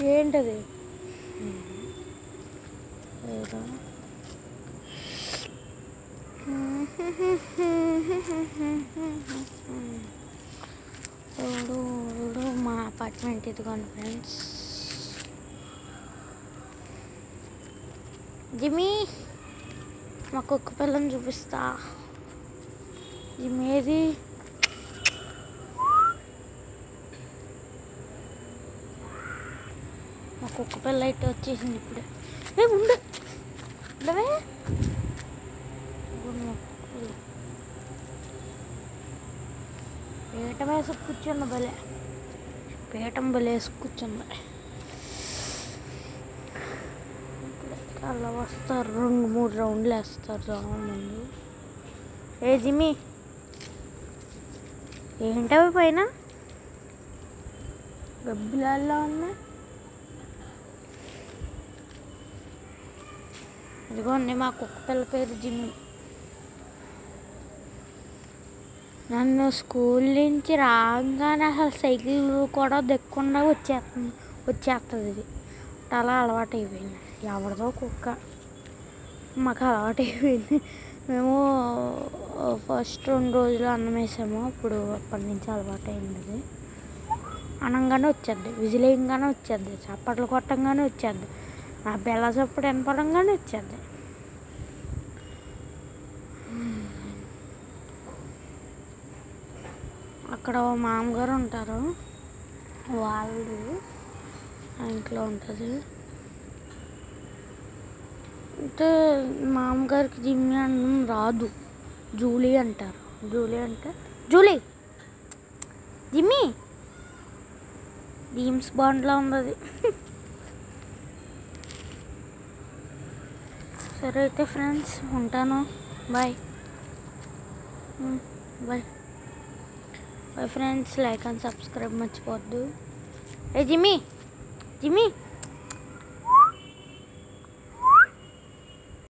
ఏంటది? మా అపార్ట్మెంట్ ఇదిగోండి ఫ్రెండ్స్ జిమ్మి మా కుక్క పిల్లని చూపిస్తా. జిమ్మి ఏది? మా కుక్క పిల్ల అయితే వచ్చేసింది ఇప్పుడు. ఏ ఉండు. ఉండవే. ఇదిగో మా కుక్క పిల్ల. పీఠం వేసి కూర్చున్న భలే. పీఠం భలే వేసి అలా వస్తారు రెండు మూడు రౌండ్లు వేస్తారు దోమల ముందు ఏ జిమ్మి? ఏంటవి పైన? గబ్బిలాల్లో ఉన్నాయి. ఇదిగోండి మా కుక్క పిల్ల పేరు జిమ్మి. నన్ను స్కూల్ నుంచి రాగానే అసలు సైకిల్ కూడా దిక్కుండా వచ్చేస్తుంది వచ్చేస్తుంది ఇది. అలా అలవాటు అయిపోయింది ఎవరిదో కుక్క. మాకు అలవాటు అయిపోయింది మేము ఫస్ట్ రెండు రోజులు అన్నం వేసాము. ఇప్పుడు అప్పటి నుంచి అలవాటు అయింది అది అనంగానే వచ్చేద్ది. విజిలేయంగానే వచ్చేద్ది. చప్పట్లు కొట్టంగానే వచ్చేద్ది. ఆ బెల్ల చప్పుడు వినపడంగానే వచ్చేద్ది. అక్కడ మామగారు ఉంటారు. వాళ్ళు ఆ ఇంట్లో ఉంటుంది. అంటే మామగారికి జిమ్మి అన్నం రాదు. జూలీ అంటారు. జూలీ అంటే జూలీ! జిమ్మి! జీమ్స్ బాండ్లో ఉంది అది సరే అయితే ఫ్రెండ్స్ ఉంటాను. Bye. Bye. Bye friends like and subscribe మర్చిపోవద్దు ఏ జిమ్మి జిమ్మి